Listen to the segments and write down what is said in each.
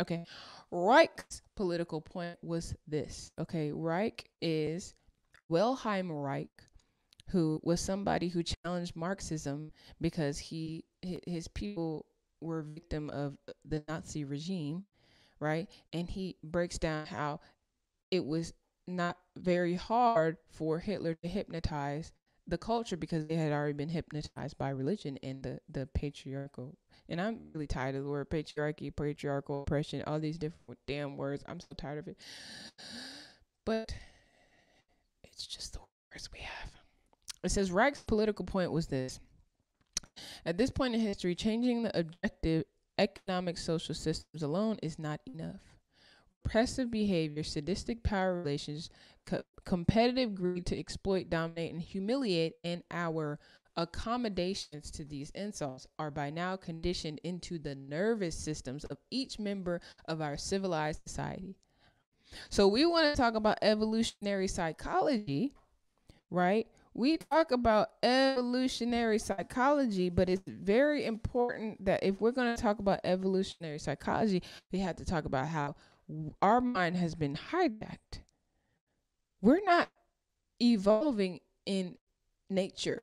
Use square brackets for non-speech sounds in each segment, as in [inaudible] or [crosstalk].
Okay. Reich's political point was this. Okay. Reich is Wilhelm Reich, who was somebody who challenged Marxism because he his people were victim of the Nazi regime, right? And he breaks down how it was not very hard for Hitler to hypnotize the culture because they had already been hypnotized by religion and the the patriarchal and I'm really tired of the word patriarchy, patriarchal oppression, all these different damn words. I'm so tired of it. But it's just the words we have. It says Reich's political point was this. At this point in history, changing the objective economic social systems alone is not enough. Repressive behavior, sadistic power relations, co- competitive greed to exploit, dominate, and humiliate, and our accommodations to these insults are by now conditioned into the nervous systems of each member of our civilized society. So we want to talk about evolutionary psychology, right? We talk about evolutionary psychology, but it's very important that if we're going to talk about evolutionary psychology, we have to talk about how our mind has been hijacked. We're not evolving in nature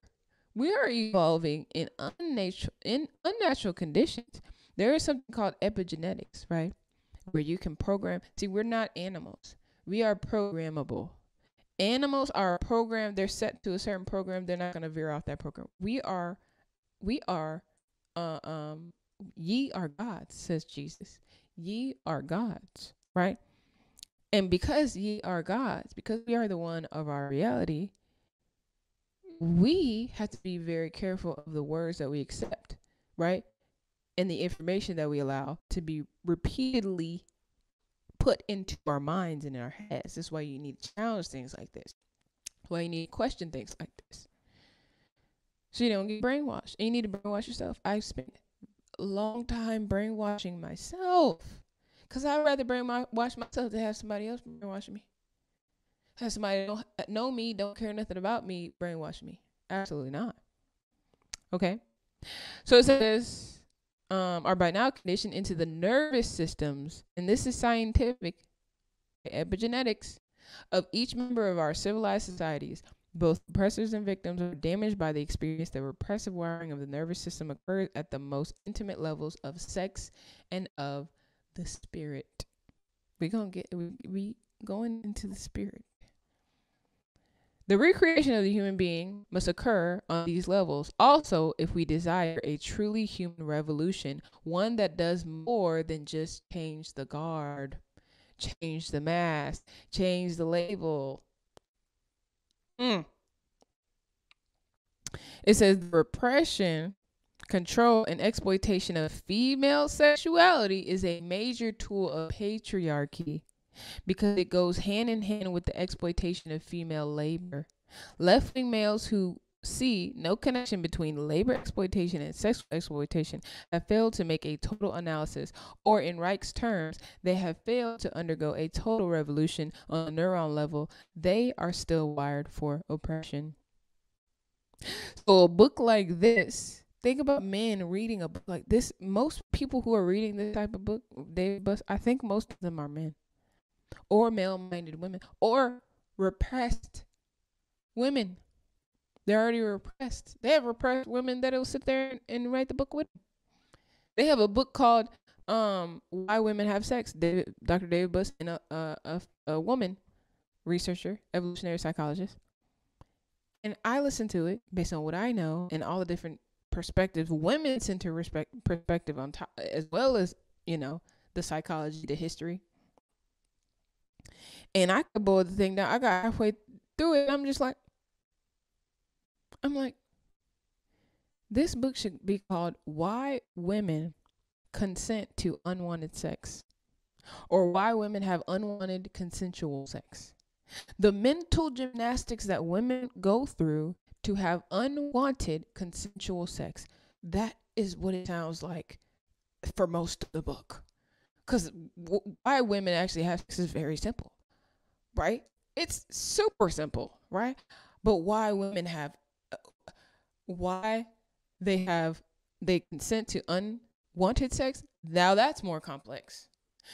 we are evolving in unnatural in unnatural conditions. There is something called epigenetics, right? Where you can program. See, we're not animals. We are programmable. Animals are programmed, they're set to a certain program, they're not gonna veer off that program. We are we are uh, um ye are gods, says Jesus. Ye are gods, right? And because ye are gods, because we are the one of our reality, we have to be very careful of the words that we accept, right? And the information that we allow to be repeatedly put into our minds and in our heads. That's why you need to challenge things like this. Why you need to question things like this. So you don't get brainwashed. And you need to brainwash yourself. I've spent a long time brainwashing myself. Cause I'd rather brainwash myself than have somebody else brainwashing me. Has somebody don't know me, don't care nothing about me, brainwash me? Absolutely not. Okay. So it says, um, are by now conditioned into the nervous systems, and this is scientific epigenetics of each member of our civilized societies. Both oppressors and victims are damaged by the experience. The repressive wiring of the nervous system occurs at the most intimate levels of sex and of the spirit. We're gonna get we, we going into the spirit. The recreation of the human being must occur on these levels. Also, if we desire a truly human revolution, one that does more than just change the guard, change the mask, change the label. Mm. It says repression, control, and exploitation of female sexuality is a major tool of patriarchy because it goes hand in hand with the exploitation of female labor. Left wing males who see no connection between labor exploitation and sexual exploitation have failed to make a total analysis, or in Reich's terms, they have failed to undergo a total revolution on a neuron level. They are still wired for oppression. So, a book like this, think about men reading a book like this. Most people who are reading this type of book, David Buss, I think most of them are men or male minded women or repressed women. They're already repressed. They have repressed women that'll sit there and, write the book with. They have a book called um, Why Women Have Sex. David, Dr. David Buss and a, a, a, a woman researcher, evolutionary psychologist. And I listen to it based on what I know and all the different perspectives, women center respect perspective on top, as well as you know the psychology, the history, and I could boil the thing down. I got halfway through it. I'm just like, I'm like, this book should be called Why Women Consent to Unwanted Sex or Why Women Have Unwanted Consensual Sex. The mental gymnastics that women go through to have unwanted consensual sex. That is what it sounds like for most of the book. Because w- why women actually have sex is very simple right? It's super simple, right? But why women have, why they have, they consent to unwanted sex, now that's more complex.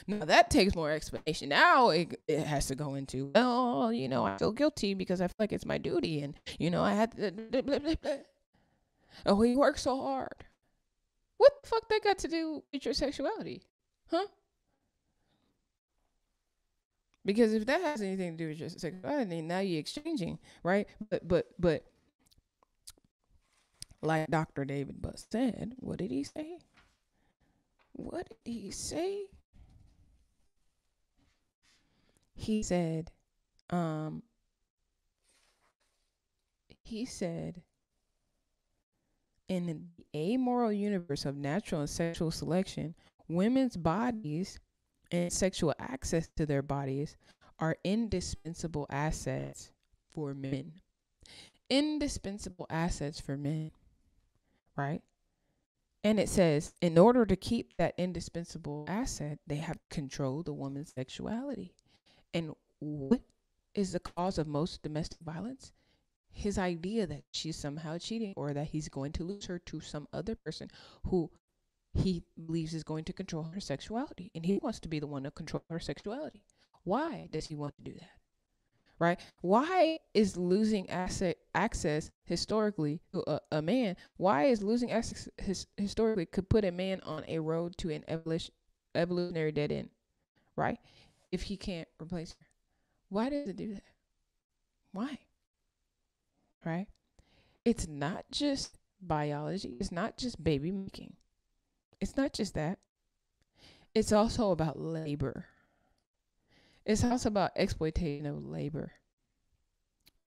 Now that takes more explanation. Now it, it has to go into, well, you know, I feel guilty because I feel like it's my duty, and you know, I had to. Blah, blah, blah, oh, he worked so hard. What the fuck that got to do with your sexuality, huh? Because if that has anything to do with your sexuality, now you're exchanging, right? But but but like Dr. David Buss said, what did he say? What did he say? He said, um, he said, in the amoral universe of natural and sexual selection, women's bodies and sexual access to their bodies are indispensable assets for men. Indispensable assets for men, right? And it says, in order to keep that indispensable asset, they have to control the woman's sexuality. And what is the cause of most domestic violence? His idea that she's somehow cheating or that he's going to lose her to some other person who he believes is going to control her sexuality. And he wants to be the one to control her sexuality. Why does he want to do that? Right? Why is losing asset access historically to a, a man? Why is losing access his, historically could put a man on a road to an evolution, evolutionary dead end? Right? If he can't replace her, why does it do that? Why? Right? It's not just biology. It's not just baby making it's not just that, it's also about labor. It's also about exploitation of labor,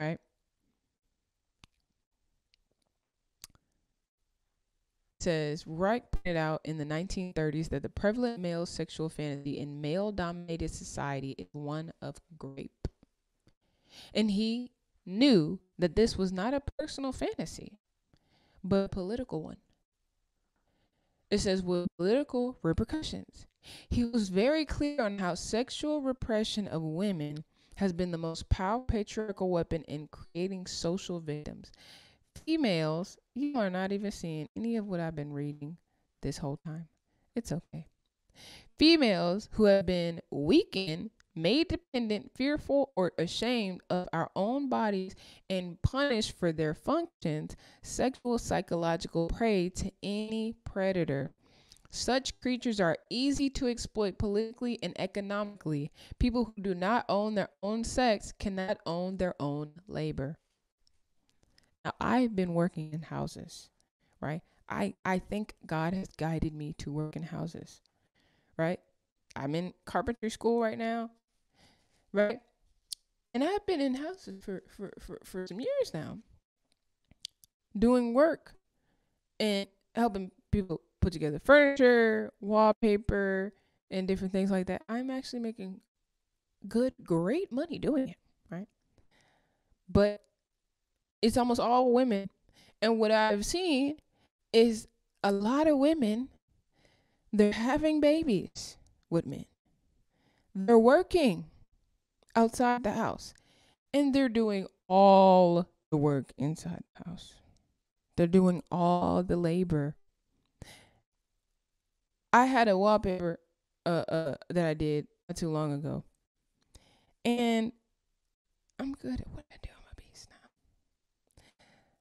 right? Says Reich pointed out in the 1930s that the prevalent male sexual fantasy in male dominated society is one of grape. And he knew that this was not a personal fantasy, but a political one. It says with political repercussions. He was very clear on how sexual repression of women has been the most powerful patriarchal weapon in creating social victims. Females, you are not even seeing any of what I've been reading this whole time. It's okay. Females who have been weakened made dependent, fearful, or ashamed of our own bodies and punished for their functions, sexual psychological prey to any predator. Such creatures are easy to exploit politically and economically. People who do not own their own sex cannot own their own labor. Now, I've been working in houses, right? I, I think God has guided me to work in houses, right? I'm in carpentry school right now right? And I've been in houses for, for, for, for some years now, doing work and helping people put together furniture, wallpaper, and different things like that. I'm actually making good, great money doing it, right? But it's almost all women. And what I've seen is a lot of women, they're having babies with men. They're working outside the house. And they're doing all the work inside the house. They're doing all the labor. I had a wallpaper uh, uh, that I did not too long ago. And I'm good at what I do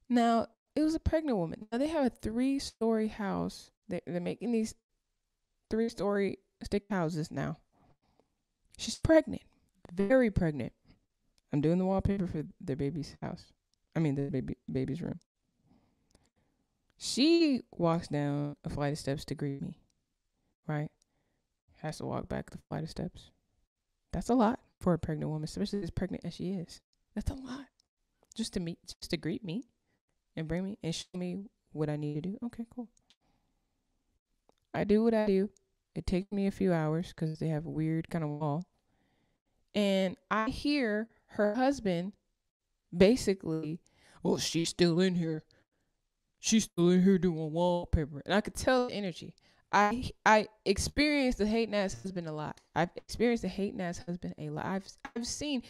now. It was a pregnant woman. Now, they have a three story house. They, they're making these three story stick houses now. She's pregnant very pregnant. I'm doing the wallpaper for their baby's house. I mean, the baby baby's room. She walks down a flight of steps to greet me, right? Has to walk back the flight of steps. That's a lot for a pregnant woman, especially as pregnant as she is. That's a lot. Just to meet, just to greet me and bring me and show me what I need to do. Okay, cool. I do what I do. It takes me a few hours because they have a weird kind of wall and I hear her husband basically, well, she's still in here. She's still in here doing wallpaper. And I could tell the energy. I I experienced the hating ass husband a lot. I've experienced the hating ass husband a lot. I've I've seen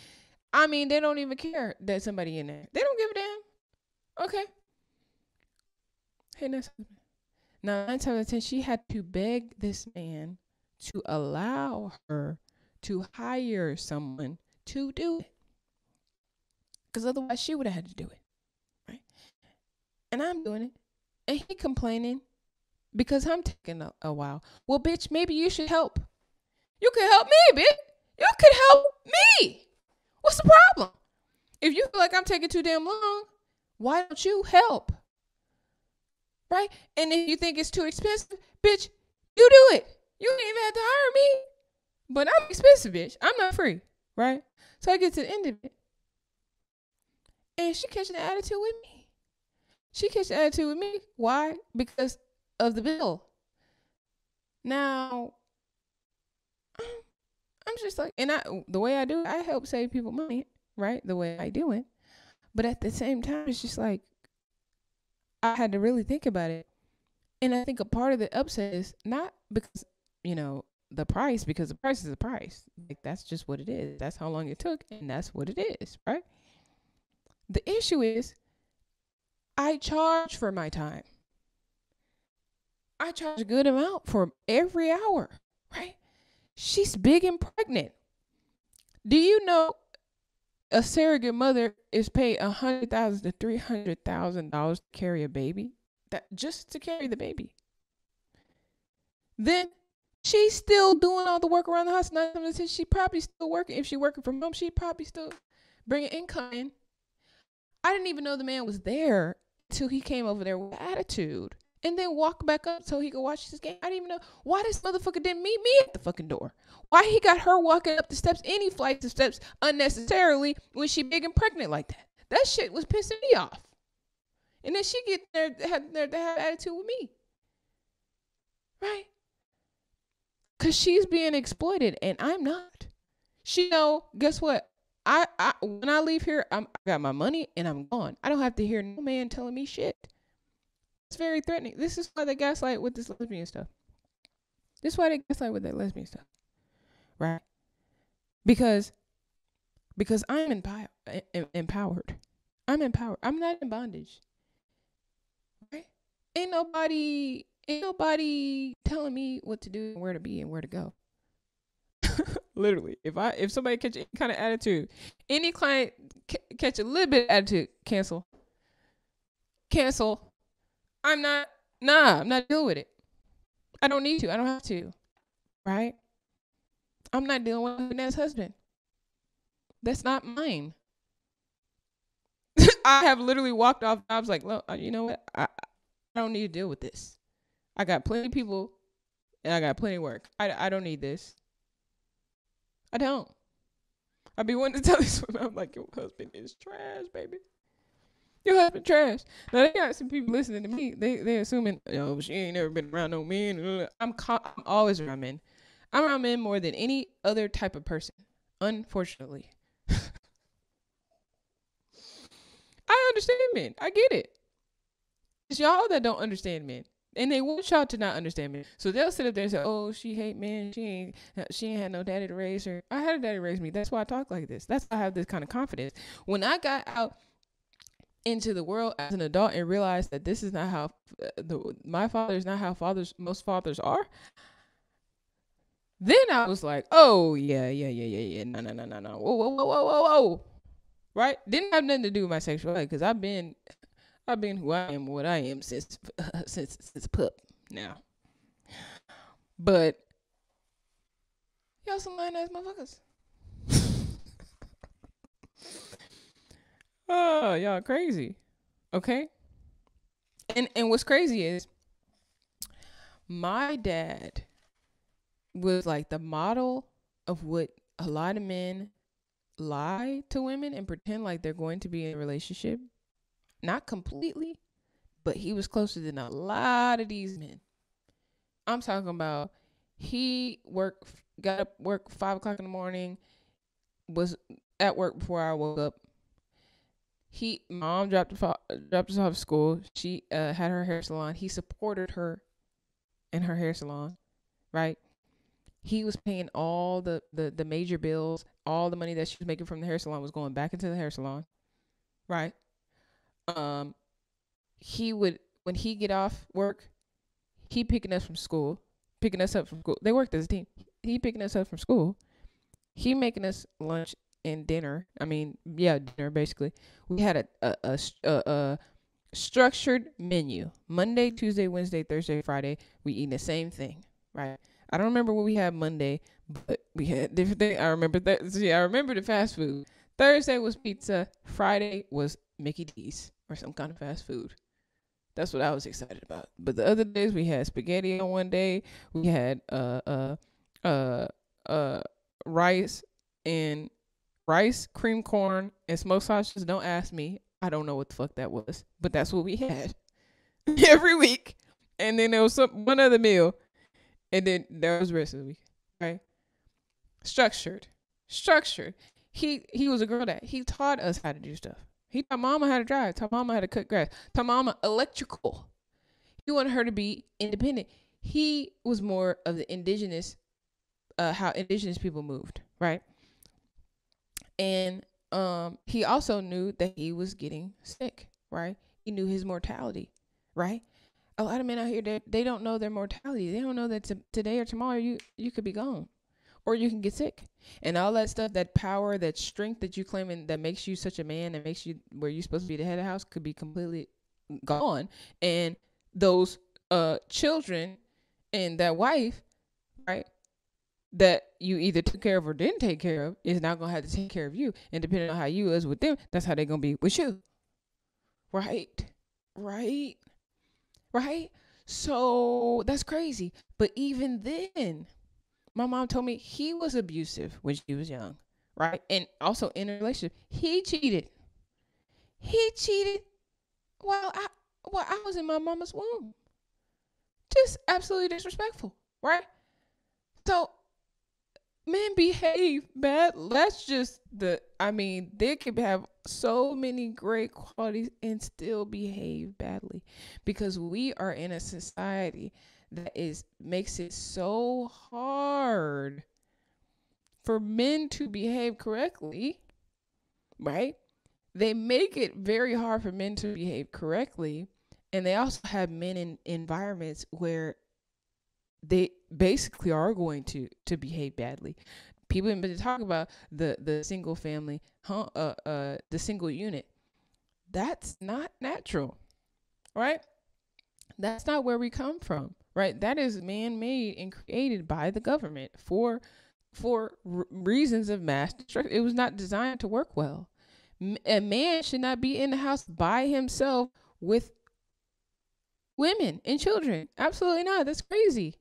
I mean, they don't even care that somebody in there. They don't give a damn. Okay. Husband. Now nine times out of ten, she had to beg this man to allow her to hire someone to do it. Because otherwise, she would have had to do it. Right? And I'm doing it. And he complaining because I'm taking a, a while. Well, bitch, maybe you should help. You could help me, bitch. You could help me. What's the problem? If you feel like I'm taking too damn long, why don't you help? Right? And if you think it's too expensive, bitch, you do it. You didn't even have to hire me. But I'm expensive, bitch. I'm not free. Right? So I get to the end of it. And she catching the attitude with me. She catch the attitude with me. Why? Because of the bill. Now, I'm just like, and I the way I do it, I help save people money, right? The way I do it. But at the same time, it's just like I had to really think about it. And I think a part of the upset is not because, you know, the price, because the price is the price. Like that's just what it is. That's how long it took, and that's what it is, right? The issue is I charge for my time. I charge a good amount for every hour, right? She's big and pregnant. Do you know a surrogate mother is paid a hundred thousand to three hundred thousand dollars to carry a baby? That just to carry the baby. Then she's still doing all the work around the house. Not since she probably still working. If she working from home, she probably still bringing income in. I didn't even know the man was there until he came over there with attitude and then walk back up so he could watch this game. I didn't even know why this motherfucker didn't meet me at the fucking door. Why he got her walking up the steps, any flights of steps unnecessarily when she big and pregnant like that. That shit was pissing me off. And then she get there had there to have attitude with me. Right? Cause she's being exploited and I'm not. She know, guess what? I, I when I leave here, I'm I got my money and I'm gone. I don't have to hear no man telling me shit. It's very threatening. This is why they gaslight with this lesbian stuff. This is why they gaslight with that lesbian stuff. Right? Because because I'm empowered empowered. I'm empowered. I'm not in bondage. Right? Ain't nobody ain't nobody telling me what to do and where to be and where to go. [laughs] Literally, if I if somebody catch any kind of attitude, any client c- catch a little bit attitude, cancel. Cancel. I'm not, nah, I'm not dealing with it. I don't need to. I don't have to. Right? I'm not dealing with Vanessa's husband. That's not mine. [laughs] I have literally walked off jobs like, well, uh, you know what? I, I don't need to deal with this. I got plenty of people and I got plenty of work. I, I don't need this. I don't. I'd be wanting to tell [laughs] this woman, I'm like, your husband is trash, baby. Your husband trash. Now they got some people listening to me. They they assuming, yo, she ain't never been around no men. I'm I'm always around men. I'm around men more than any other type of person. Unfortunately, [laughs] I understand men. I get it. It's y'all that don't understand men. And they want y'all to not understand men. So they'll sit up there and say, "Oh, she hate men. She ain't. She ain't had no daddy to raise her. I had a daddy raise me. That's why I talk like this. That's why I have this kind of confidence. When I got out into the world as an adult and realize that this is not how the, my father is not how fathers most fathers are then i was like oh yeah yeah yeah yeah yeah no no no no no whoa whoa whoa whoa whoa whoa right? Didn't have nothing to do with my sexuality because i've been i've been who i am what i am since uh, [laughs] since since pup now. But y'all some lying ass motherfuckers Oh, y'all crazy. Okay? And and what's crazy is my dad was like the model of what a lot of men lie to women and pretend like they're going to be in a relationship. Not completely, but he was closer than a lot of these men. I'm talking about he worked got up work five o'clock in the morning, was at work before I woke up, he mom dropped dropped us off school. She uh, had her hair salon. He supported her in her hair salon, right? He was paying all the, the the major bills. All the money that she was making from the hair salon was going back into the hair salon, right? Um, he would when he get off work, he picking us from school, picking us up from school. They worked as a team. He picking us up from school. He making us lunch and dinner. I mean, yeah, dinner basically. We had a a a, a, a structured menu. Monday, Tuesday, Wednesday, Thursday, Friday. We eat the same thing, right? I don't remember what we had Monday, but we had different things. I remember that. See, I remember the fast food. Thursday was pizza. Friday was Mickey D's or some kind of fast food. That's what I was excited about. But the other days we had spaghetti on one day. We had uh uh uh uh rice and rice, cream corn, and smoked sausages. Don't ask me. I don't know what the fuck that was. But that's what we [laughs] had [laughs] every week. And then there was some one other meal. And then there was the rest of the week. Right? Structured. Structured. He he was a girl that he taught us how to do stuff. He taught mama how to drive, taught mama how to cut grass, taught mama electrical. He wanted her to be independent. He was more of the indigenous, uh, how indigenous people moved, right? And um, he also knew that he was getting sick, right? He knew his mortality, right? A lot of men out here they, they don't know their mortality. They don't know that t- today or tomorrow you you could be gone or you can get sick and all that stuff that power that strength that you claim and that makes you such a man and makes you where you're supposed to be the head of the house could be completely gone and those uh children and that wife right that you either took care of or didn't take care of is not gonna have to take care of you and depending on how you is with them that's how they're gonna be with you right right right so that's crazy but even then my mom told me he was abusive when she was young, right? And also in a relationship, he cheated. He cheated while I while I was in my mama's womb. Just absolutely disrespectful, right? So men behave bad. That's just the I mean, they can have so many great qualities and still behave badly because we are in a society that is makes it so hard for men to behave correctly, right? They make it very hard for men to behave correctly, and they also have men in environments where they basically are going to to behave badly. People have been talking about the the single family, huh, uh, uh, the single unit. That's not natural, right? That's not where we come from right? That is man-made and created by the government for for r- reasons of mass destruction. It was not designed to work well. M- a man should not be in the house by himself with women and children. Absolutely not. That's crazy.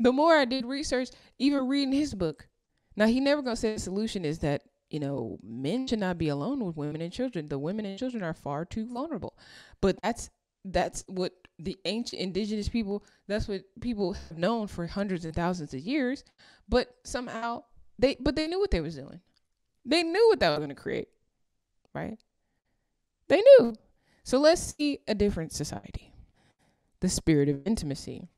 The more I did research, even reading his book, now he never gonna say the solution is that you know men should not be alone with women and children. The women and children are far too vulnerable, but that's that's what the ancient indigenous people that's what people have known for hundreds and thousands of years. But somehow they but they knew what they was doing. They knew what that was to create right? They knew. So let's see a different society. The spirit of intimacy.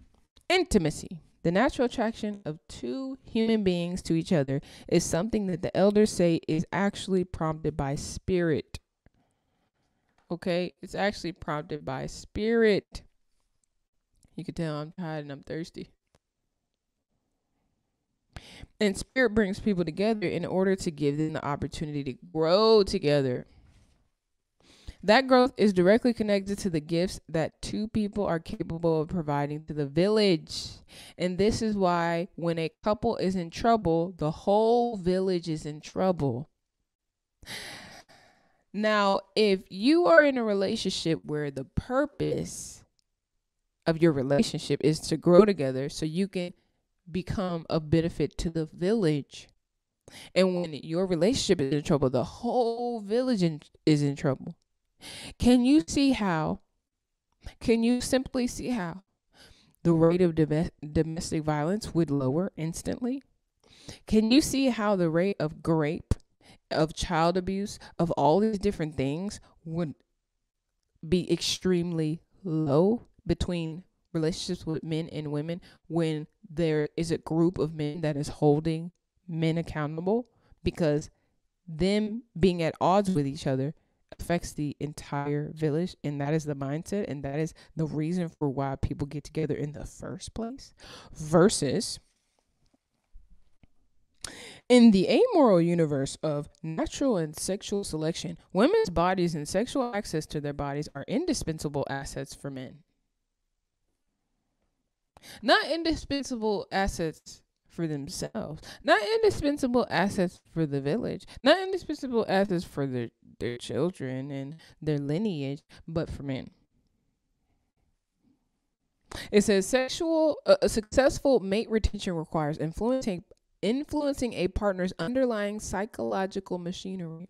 Intimacy the natural attraction of two human beings to each other is something that the elders say is actually prompted by spirit Okay, it's actually prompted by spirit. You can tell I'm tired and I'm thirsty. And spirit brings people together in order to give them the opportunity to grow together. That growth is directly connected to the gifts that two people are capable of providing to the village. And this is why when a couple is in trouble, the whole village is in trouble. Now, if you are in a relationship where the purpose of your relationship is to grow together so you can become a benefit to the village, and when your relationship is in trouble, the whole village in, is in trouble. Can you see how? Can you simply see how the rate of dom- domestic violence would lower instantly? Can you see how the rate of grape of child abuse, of all these different things would be extremely low between relationships with men and women when there is a group of men that is holding men accountable because them being at odds with each other affects the entire village and that is the mindset and that is the reason for why people get together in the first place versus in the amoral universe of natural and sexual selection, women's bodies and sexual access to their bodies are indispensable assets for men. Not indispensable assets for themselves, not indispensable assets for the village, not indispensable assets for their, their children and their lineage, but for men. It says sexual uh, a successful mate retention requires influencing influencing a partner's underlying psychological machinery.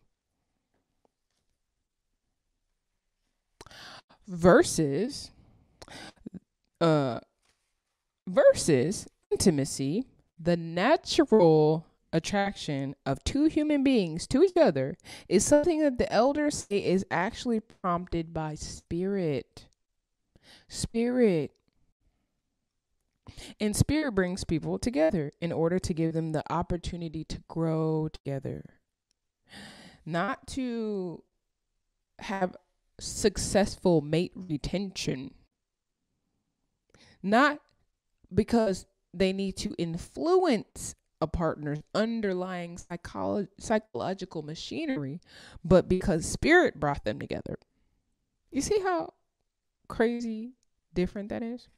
Versus uh versus intimacy, the natural attraction of two human beings to each other is something that the elders say is actually prompted by spirit. Spirit. And spirit brings people together in order to give them the opportunity to grow together, not to have successful mate retention, not because they need to influence a partner's underlying psycholo- psychological machinery, but because spirit brought them together. You see how crazy different that is?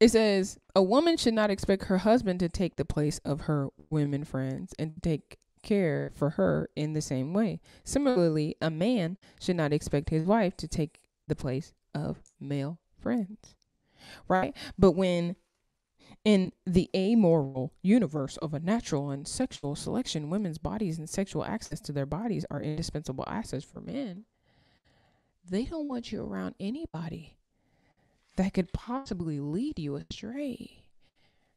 It says a woman should not expect her husband to take the place of her women friends and take care for her in the same way. Similarly, a man should not expect his wife to take the place of male friends. Right? But when in the amoral universe of a natural and sexual selection, women's bodies and sexual access to their bodies are indispensable assets for men. They don't want you around anybody that could possibly lead you astray,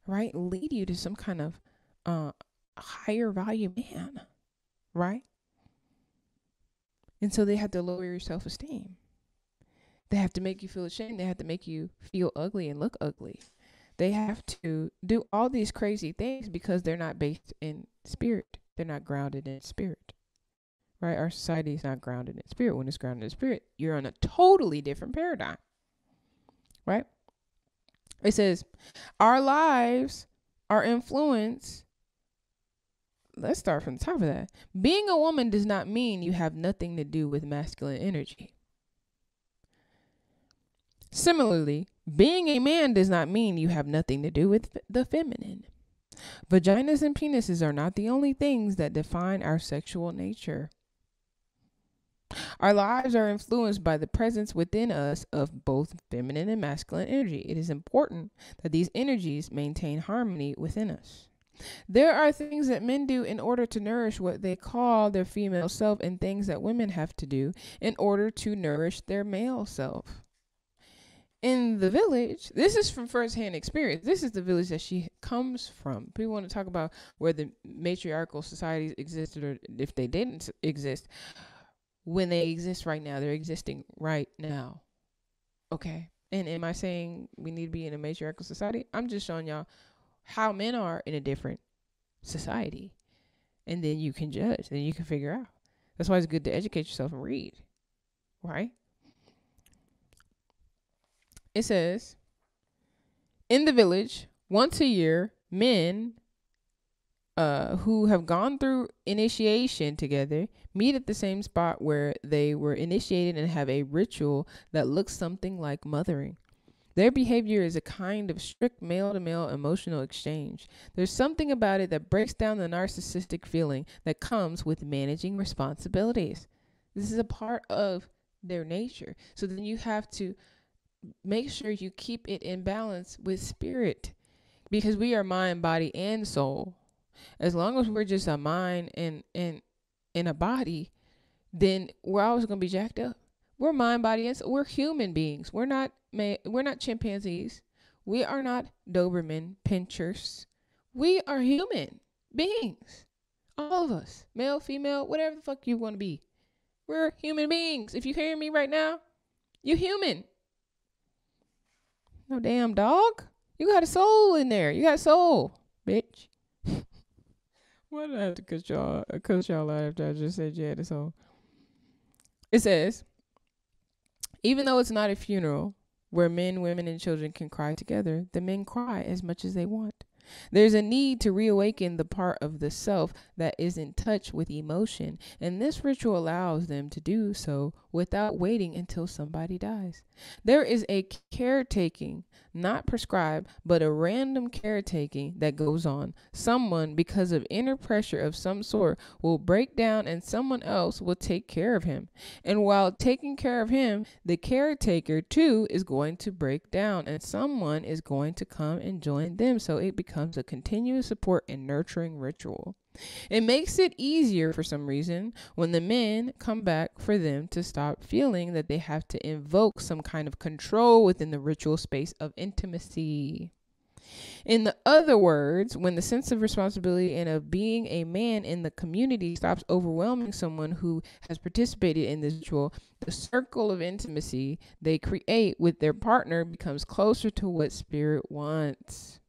right? Lead you to some kind of uh, higher value man, right? And so they have to lower your self esteem. They have to make you feel ashamed. They have to make you feel ugly and look ugly. They have to do all these crazy things because they're not based in spirit. They're not grounded in spirit. Right? Our society is not grounded in spirit. When it's grounded in spirit, you're on a totally different paradigm right? It says, Our lives are influenced. Let's start from the top of that. Being a woman does not mean you have nothing to do with masculine energy. Similarly, being a man does not mean you have nothing to do with the feminine. Vaginas and penises are not the only things that define our sexual nature. Our lives are influenced by the presence within us of both feminine and masculine energy. It is important that these energies maintain harmony within us. There are things that men do in order to nourish what they call their female self, and things that women have to do in order to nourish their male self. In the village, this is from firsthand experience. This is the village that she comes from. People want to talk about where the matriarchal societies existed or if they didn't exist when they exist right now. They're existing right now. Okay. And am I saying we need to be in a matriarchal society? I'm just showing y'all how men are in a different society. And then you can judge. Then you can figure out. That's why it's good to educate yourself and read. Right? It says in the village, once a year, men uh, who have gone through initiation together meet at the same spot where they were initiated and have a ritual that looks something like mothering. Their behavior is a kind of strict male to male emotional exchange. There's something about it that breaks down the narcissistic feeling that comes with managing responsibilities. This is a part of their nature. So then you have to make sure you keep it in balance with spirit because we are mind, body, and soul. As long as we're just a mind and and in a body, then we're always gonna be jacked up. We're mind, body, and soul. we're human beings. We're not ma- we're not chimpanzees. We are not Doberman pinchers. We are human beings. All of us, male, female, whatever the fuck you want to be. We're human beings. If you hear me right now, you human. No damn dog. You got a soul in there. You got a soul, bitch. [laughs] Why did I have to cut y'all uh, cut y'all out after I just said yeah, this whole it says even though it's not a funeral where men, women, and children can cry together, the men cry as much as they want. There's a need to reawaken the part of the self that is in touch with emotion, and this ritual allows them to do so without waiting until somebody dies. There is a caretaking, not prescribed, but a random caretaking that goes on. Someone, because of inner pressure of some sort, will break down and someone else will take care of him. And while taking care of him, the caretaker too is going to break down and someone is going to come and join them. So it becomes a continuous support and nurturing ritual. It makes it easier for some reason when the men come back for them to stop feeling that they have to invoke some kind of control within the ritual space of intimacy. In the other words, when the sense of responsibility and of being a man in the community stops overwhelming someone who has participated in this ritual, the circle of intimacy they create with their partner becomes closer to what spirit wants.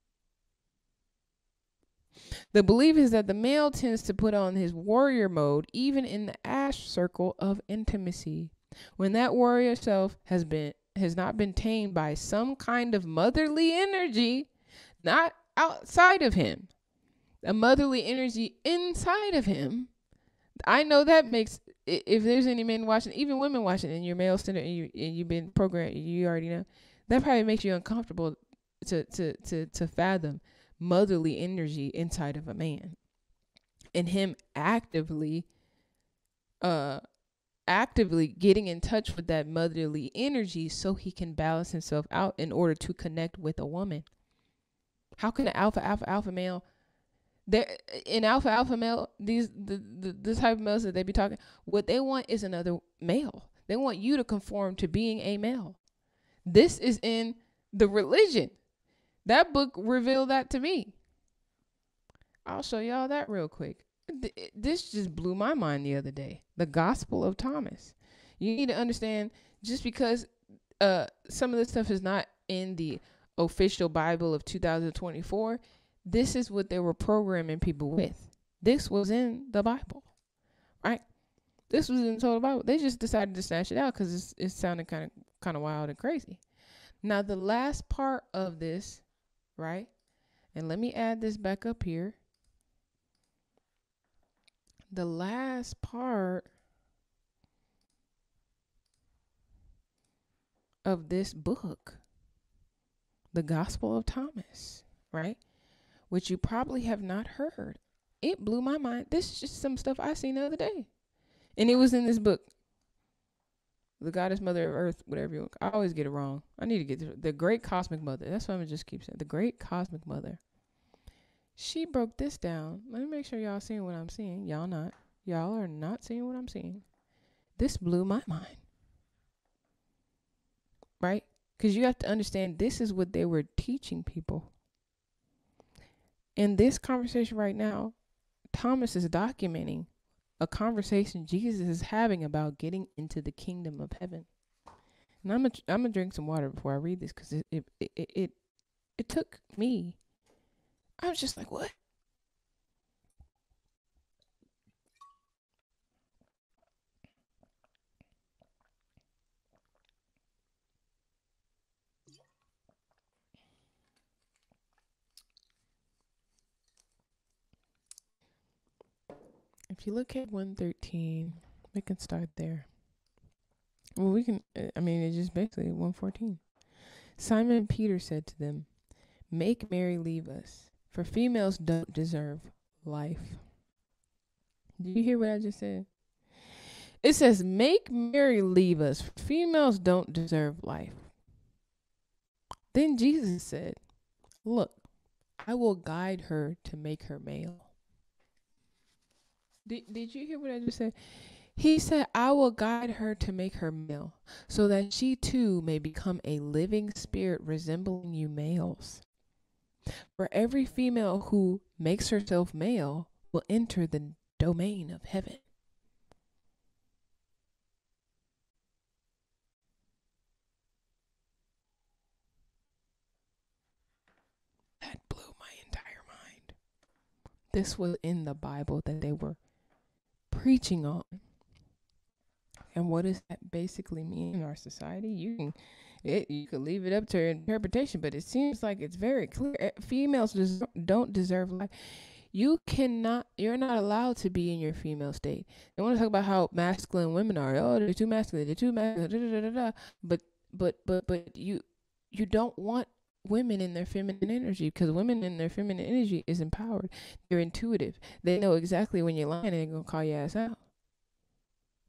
The belief is that the male tends to put on his warrior mode even in the ash circle of intimacy. When that warrior self has been has not been tamed by some kind of motherly energy, not outside of him, a motherly energy inside of him. I know that makes if there's any men watching, even women watching, and you're male centered and you and you've been programmed, you already know that probably makes you uncomfortable to to to to fathom motherly energy inside of a man. And him actively uh actively getting in touch with that motherly energy so he can balance himself out in order to connect with a woman. How can an alpha alpha alpha male there in alpha alpha male these the, the this type of males that they be talking what they want is another male. They want you to conform to being a male. This is in the religion that book revealed that to me. I'll show y'all that real quick. This just blew my mind the other day. The Gospel of Thomas. You need to understand just because uh some of this stuff is not in the official Bible of 2024, this is what they were programming people with. This was in the Bible, right? This was in the total Bible. They just decided to snatch it out because it sounded kind of kind of wild and crazy. Now the last part of this right? And let me add this back up here. The last part of this book, the Gospel of Thomas, right? Which you probably have not heard. It blew my mind. This is just some stuff I seen the other day. And it was in this book the goddess mother of earth, whatever you. want. I always get it wrong. I need to get the, great cosmic mother. That's what I'm just keep saying. The great cosmic mother. She broke this down. Let me make sure y'all seeing what I'm seeing. Y'all not. Y'all are not seeing what I'm seeing. This blew my mind. Right? Because you have to understand this is what they were teaching people. In this conversation right now, Thomas is documenting a conversation Jesus is having about getting into the kingdom of heaven. And I'm gonna I'm gonna drink some water before I read this because it it, it it it it took me. I was just like, what? If you look at 113, we can start there. Well, we can, uh, I mean, it's just basically 114. Simon Peter said to them, Make Mary leave us, for females don't deserve life. Did you hear what I just said? It says, Make Mary leave us, females don't deserve life. Then Jesus said, Look, I will guide her to make her male. Did Did you hear what I just said? He said, I will guide her to make her male, so that she too may become a living spirit resembling you males. For every female who makes herself male will enter the domain of heaven. That blew my entire mind. this was in the Bible that they were preaching on. And what does that basically mean in our society? You can it you could leave it up to interpretation, but it seems like it's very clear. Eh, females des- don't deserve life. You cannot. You're not allowed to be in your female state. They want to talk about how masculine women are. Oh, they're too masculine. They're too masculine. Da, da, da, but but but but you you don't want women in their feminine energy because women in their feminine energy is empowered. They're intuitive. They know exactly when you're lying and they're gonna call your ass out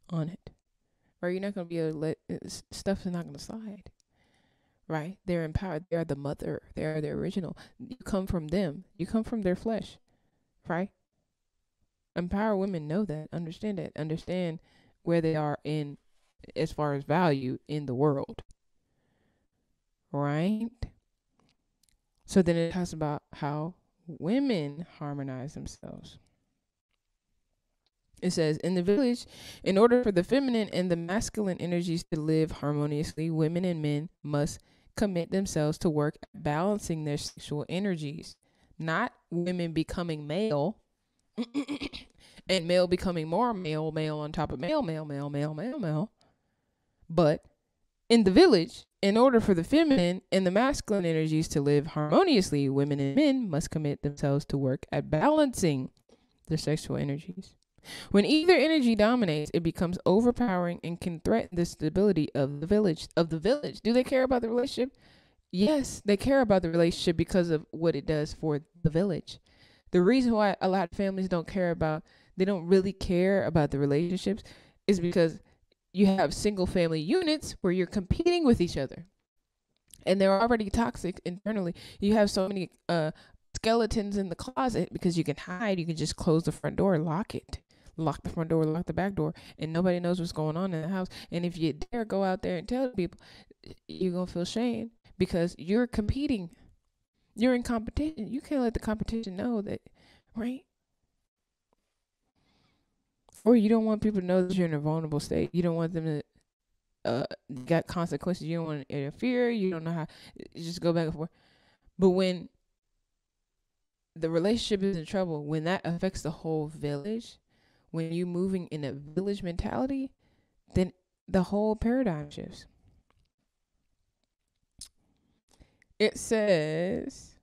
on it. Or you're not gonna be able to let uh, stuff is not gonna slide right? They're empowered. They're the mother. They're the original. You come from them. You come from their flesh, right? Empower women know that, understand that, understand where they are in as far as value in the world, right? So then it talks about how women harmonize themselves. It says, in the village, in order for the feminine and the masculine energies to live harmoniously, women and men must commit themselves to work at balancing their sexual energies, not women becoming male [coughs] and male becoming more male, male on top of male, male, male, male, male, male. But in the village, in order for the feminine and the masculine energies to live harmoniously, women and men must commit themselves to work at balancing their sexual energies. When either energy dominates, it becomes overpowering and can threaten the stability of the village. Of the village, do they care about the relationship? Yes, they care about the relationship because of what it does for the village. The reason why a lot of families don't care about, they don't really care about the relationships, is because you have single family units where you're competing with each other and they're already toxic internally. You have so many uh, skeletons in the closet because you can hide. You can just close the front door, lock it lock the front door, lock the back door, and nobody knows what's going on in the house. And if you dare go out there and tell people, you're gonna feel shame because you're competing. You're in competition. You can't let the competition know that, right? Or you don't want people to know that you're in a vulnerable state. You don't want them to uh got consequences. You don't want to interfere. You don't know how. You just go back and forth. But when the relationship is in trouble, when that affects the whole village, when you're moving in a village mentality, then the whole paradigm shifts. It says,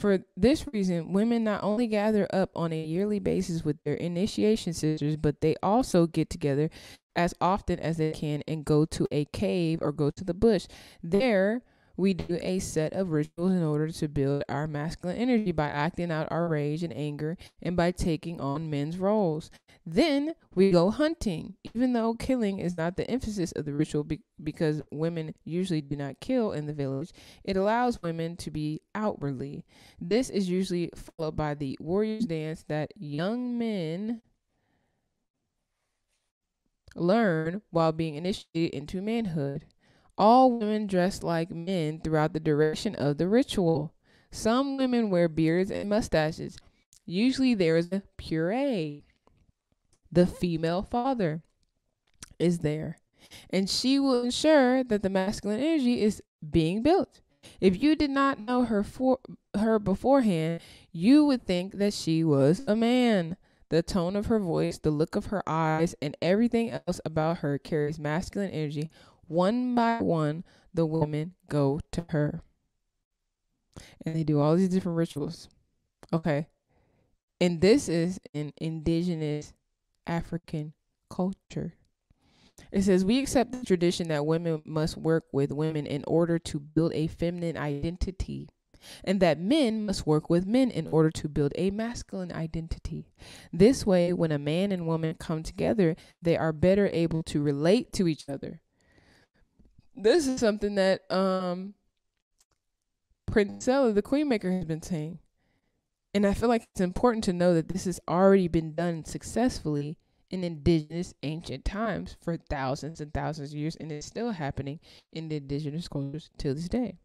for this reason, women not only gather up on a yearly basis with their initiation sisters, but they also get together as often as they can and go to a cave or go to the bush. There, we do a set of rituals in order to build our masculine energy by acting out our rage and anger and by taking on men's roles. Then we go hunting, even though killing is not the emphasis of the ritual be- because women usually do not kill in the village. It allows women to be outwardly. This is usually followed by the warrior's dance that young men learn while being initiated into manhood. All women dress like men throughout the duration of the ritual. Some women wear beards and mustaches. Usually there is a puree. The female father is there. And she will ensure that the masculine energy is being built. If you did not know her for her beforehand, you would think that she was a man. The tone of her voice, the look of her eyes, and everything else about her carries masculine energy one by one, the women go to her. And they do all these different rituals. Okay. And this is an indigenous African culture. It says, We accept the tradition that women must work with women in order to build a feminine identity, and that men must work with men in order to build a masculine identity. This way, when a man and woman come together, they are better able to relate to each other this is something that um Princella, the Queen Maker, has been saying. And I feel like it's important to know that this has already been done successfully in indigenous ancient times for thousands and thousands of years, and it's still happening in the indigenous cultures to this day.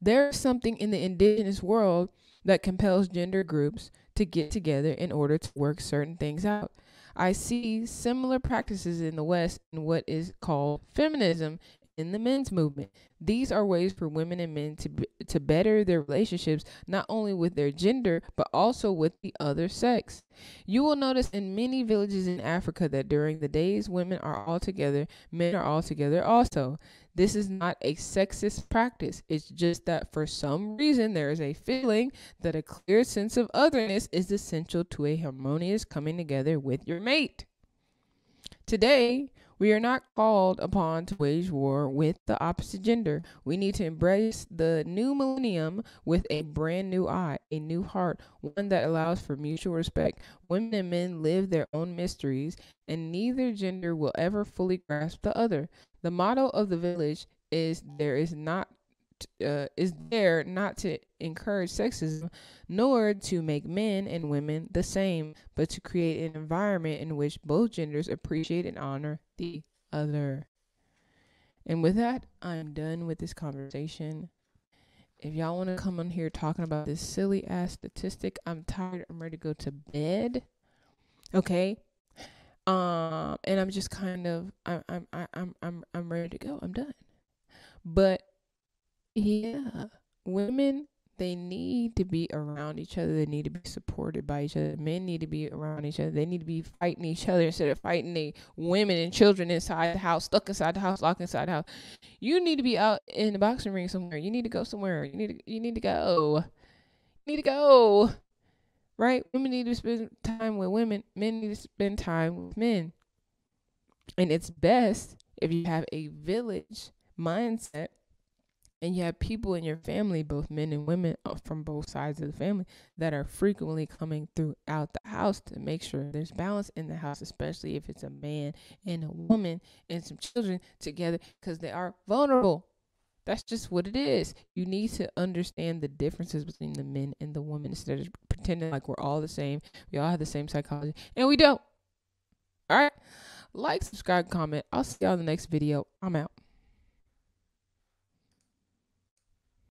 There's something in the indigenous world that compels gender groups to get together in order to work certain things out. I see similar practices in the West in what is called feminism in the men's movement. These are ways for women and men to be, to better their relationships not only with their gender but also with the other sex. You will notice in many villages in Africa that during the days women are all together, men are all together also. This is not a sexist practice. It's just that for some reason there is a feeling that a clear sense of otherness is essential to a harmonious coming together with your mate. Today, we are not called upon to wage war with the opposite gender. We need to embrace the new millennium with a brand new eye, a new heart, one that allows for mutual respect. Women and men live their own mysteries, and neither gender will ever fully grasp the other. The motto of the village is there is not uh, is there not to encourage sexism, nor to make men and women the same, but to create an environment in which both genders appreciate and honor the other. And with that, I'm done with this conversation. If y'all want to come on here talking about this silly ass statistic, I'm tired. I'm ready to go to bed. Okay. Um, and I'm just kind of I'm I'm I'm I'm I'm ready to go. I'm done. But yeah, women they need to be around each other. They need to be supported by each other. Men need to be around each other. They need to be fighting each other instead of fighting the women and children inside the house, stuck inside the house, locked inside the house. You need to be out in the boxing ring somewhere. You need to go somewhere. You need to you need to go. You need to go. Right? Women need to spend time with women. Men need to spend time with men. And it's best if you have a village mindset and you have people in your family, both men and women uh, from both sides of the family, that are frequently coming throughout the house to make sure there's balance in the house, especially if it's a man and a woman and some children together because they are vulnerable. That's just what it is. You need to understand the differences between the men and the women instead of pretending like we're all the same. We all have the same psychology, and we don't. All right. Like, subscribe, comment. I'll see y'all in the next video. I'm out.